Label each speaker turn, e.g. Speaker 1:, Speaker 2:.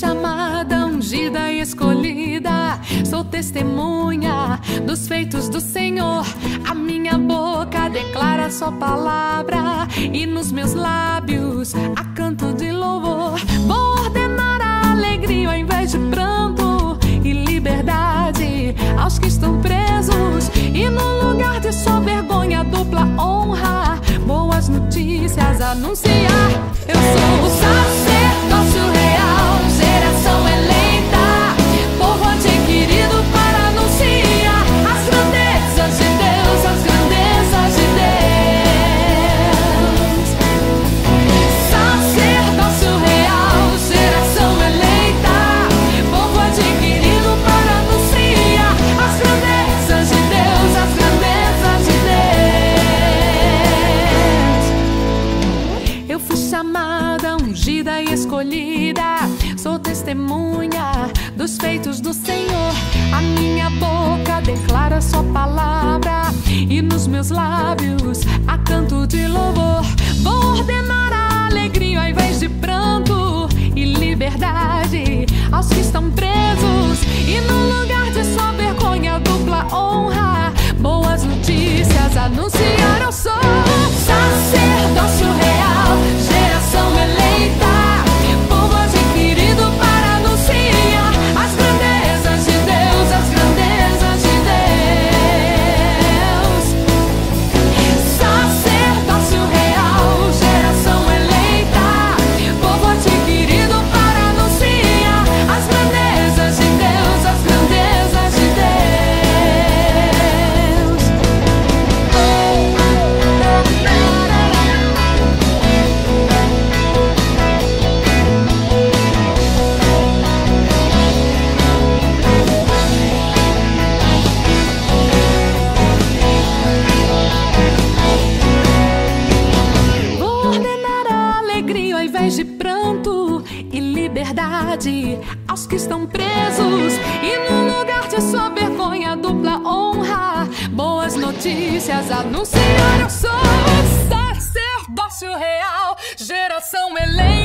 Speaker 1: chamada, ungida e escolhida. Sou testemunha dos feitos do Senhor. A minha boca declara Sua palavra e nos meus lábios há canto de louvor. Vou ordenar a alegria ao invés de pranto e liberdade aos que estão presos. E no lugar de sua vergonha, dupla honra, boas notícias anunciar. Eu sou o testemunha dos feitos do Senhor. A minha boca declara Sua palavra e nos meus lábios há canto de louvor. Liberdade aos que estão presos. E no lugar de sua vergonha, dupla honra, boas notícias anunciar. Eu sou o sacerdócio real, geração eleita.